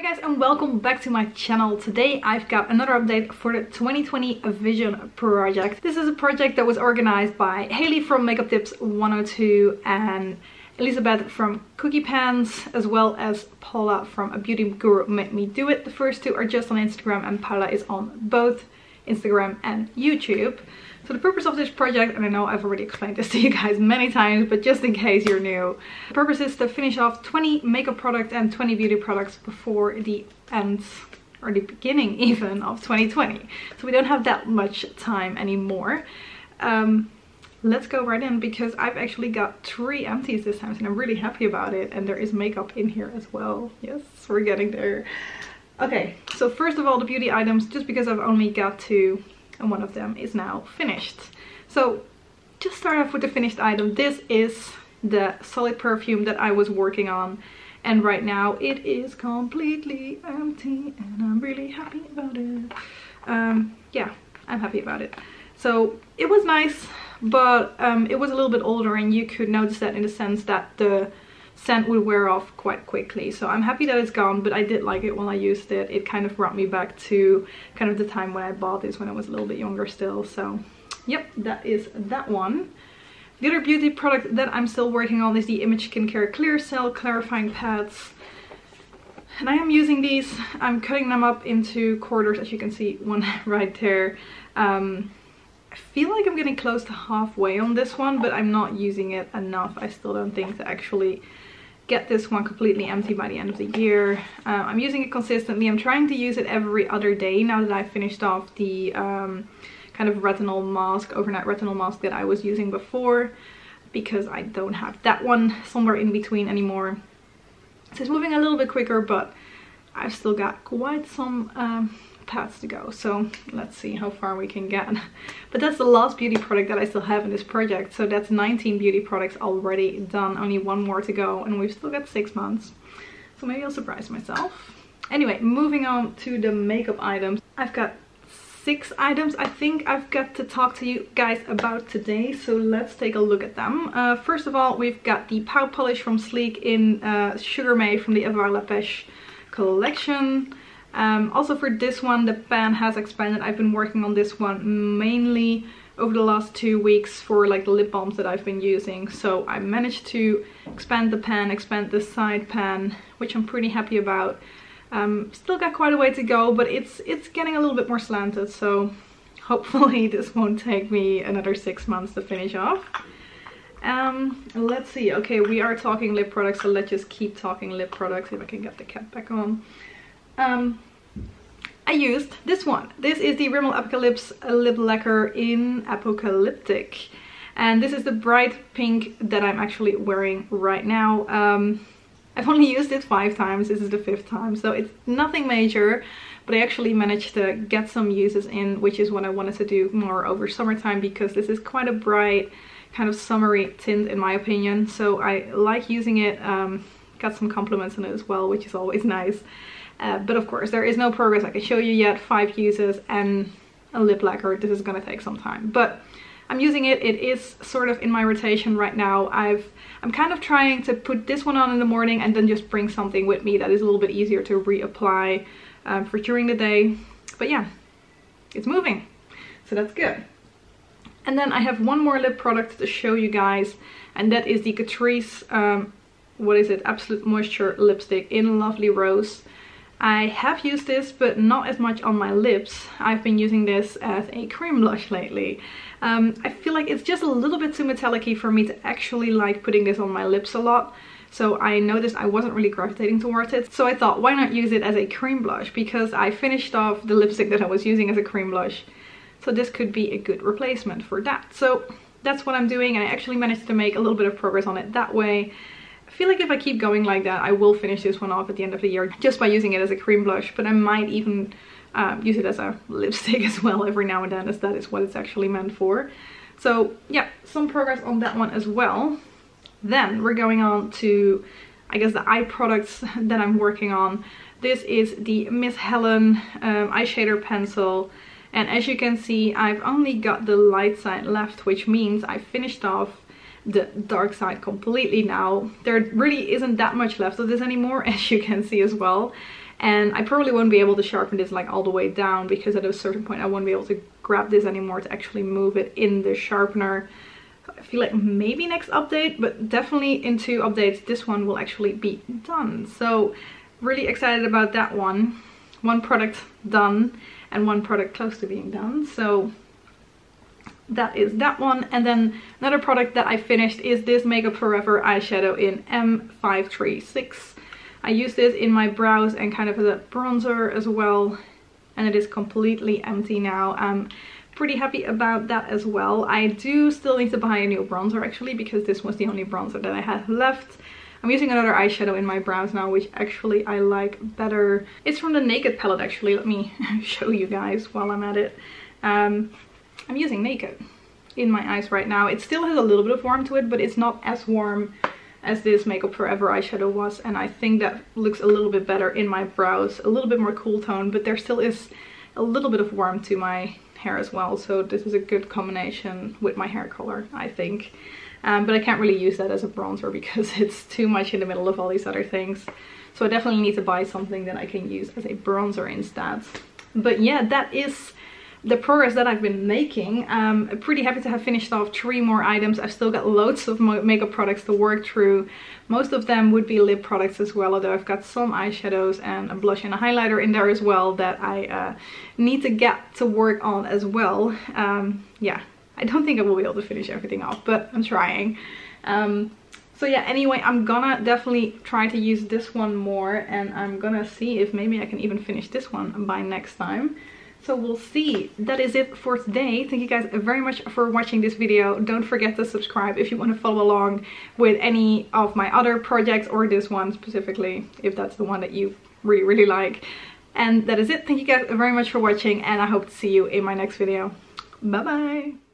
Hi guys and welcome back to my channel. Today I've got another update for the 2020 Vision project. This is a project that was organized by Hailey from Makeup Tips 102 and Elisabeth from Kookypans as well as Paula from A Beauty Guru Made Me Do It. The first two are just on Instagram and Paula is on both Instagram and YouTube. So the purpose of this project, and I know I've already explained this to you guys many times, but just in case you're new, the purpose is to finish off 20 makeup products and 20 beauty products before the end or the beginning even of 2020. So we don't have that much time anymore. Um, let's go right in because I've actually got three empties this time and I'm really happy about it and there is makeup in here as well. Yes, we're getting there. Okay, so first of all the beauty items, just because I've only got two and one of them is now finished. So just start off with the finished item. This is the solid perfume that I was working on and right now it is completely empty and I'm really happy about it. Um, yeah, I'm happy about it. So it was nice, but um, it was a little bit older and you could notice that in the sense that the scent would wear off quite quickly. So I'm happy that it's gone, but I did like it when I used it. It kind of brought me back to kind of the time when I bought this when I was a little bit younger still. So yep, that is that one. The other beauty product that I'm still working on is the Image Skincare Clear Cell Clarifying Pads. And I am using these, I'm cutting them up into quarters as you can see one right there. Um, I feel like I'm getting close to halfway on this one, but I'm not using it enough. I still don't think to actually get this one completely empty by the end of the year. Uh, I'm using it consistently. I'm trying to use it every other day now that I've finished off the um, kind of retinol mask, overnight retinol mask that I was using before because I don't have that one somewhere in between anymore. So it's moving a little bit quicker, but I've still got quite some um, paths to go. So let's see how far we can get. But that's the last beauty product that I still have in this project. So that's 19 beauty products already done. Only one more to go and we've still got six months. So maybe I'll surprise myself. Anyway moving on to the makeup items. I've got six items. I think I've got to talk to you guys about today so let's take a look at them. Uh, first of all we've got the pout polish from Sleek in uh, Sugar May from the Avoir La Pêche collection um, also for this one, the pan has expanded. I've been working on this one mainly over the last two weeks for like the lip balms that I've been using. So I managed to expand the pan, expand the side pan, which I'm pretty happy about. Um, still got quite a way to go, but it's it's getting a little bit more slanted. So hopefully this won't take me another six months to finish off. Um, let's see. Okay, we are talking lip products, so let's just keep talking lip products if I can get the cap back on um, I used this one. This is the Rimmel Apocalips Lip Lacquer in Apocaliptic. And this is the bright pink that I'm actually wearing right now. Um, I've only used it five times. This is the fifth time. So it's nothing major. But I actually managed to get some uses in, which is what I wanted to do more over summertime. Because this is quite a bright, kind of summery tint in my opinion. So I like using it. Um, got some compliments on it as well, which is always nice. Uh, but of course, there is no progress I can show you yet. Five uses and a lip lacquer. This is gonna take some time. But I'm using it. It is sort of in my rotation right now. I've I'm kind of trying to put this one on in the morning and then just bring something with me that is a little bit easier to reapply um, for during the day. But yeah, it's moving. So that's good. And then I have one more lip product to show you guys. And that is the Catrice, um, what is it, Absolute Moisture lipstick in Lovely Rose. I have used this, but not as much on my lips. I've been using this as a cream blush lately. Um, I feel like it's just a little bit too metallic for me to actually like putting this on my lips a lot. So I noticed I wasn't really gravitating towards it. So I thought, why not use it as a cream blush? Because I finished off the lipstick that I was using as a cream blush. So this could be a good replacement for that. So that's what I'm doing and I actually managed to make a little bit of progress on it that way. I feel like if I keep going like that, I will finish this one off at the end of the year just by using it as a cream blush. But I might even um, use it as a lipstick as well every now and then as that is what it's actually meant for. So yeah, some progress on that one as well. Then we're going on to, I guess, the eye products that I'm working on. This is the Miss Helen um, eyeshadow pencil. And as you can see, I've only got the light side left, which means I finished off the dark side completely now. There really isn't that much left of this anymore, as you can see as well. and I probably won't be able to sharpen this like all the way down because at a certain point I won't be able to grab this anymore to actually move it in the sharpener. I feel like maybe next update, but definitely in two updates this one will actually be done. So really excited about that one. One product done and one product close to being done. So that is that one. And then another product that I finished is this Make Up For Ever eyeshadow in M536. I use this in my brows and kind of as a bronzer as well. And it is completely empty now. I'm pretty happy about that as well. I do still need to buy a new bronzer actually because this was the only bronzer that I had left. I'm using another eyeshadow in my brows now, which actually I like better. It's from the Naked palette actually. Let me show you guys while I'm at it. Um, I'm using Naked in my eyes right now. It still has a little bit of warmth to it, but it's not as warm as this Make Up For Ever eyeshadow was. And I think that looks a little bit better in my brows. A little bit more cool tone, but there still is a little bit of warmth to my hair as well. So this is a good combination with my hair color, I think. Um, but I can't really use that as a bronzer because it's too much in the middle of all these other things. So I definitely need to buy something that I can use as a bronzer instead. But yeah, that is the progress that I've been making. Um, I'm pretty happy to have finished off three more items. I've still got loads of makeup products to work through. Most of them would be lip products as well, although I've got some eyeshadows and a blush and a highlighter in there as well that I uh, need to get to work on as well. Um, yeah, I don't think I will be able to finish everything off, but I'm trying. Um, so yeah, anyway, I'm gonna definitely try to use this one more and I'm gonna see if maybe I can even finish this one by next time. So we'll see. That is it for today. Thank you guys very much for watching this video. Don't forget to subscribe if you want to follow along with any of my other projects or this one specifically, if that's the one that you really, really like. And that is it. Thank you guys very much for watching and I hope to see you in my next video. Bye bye!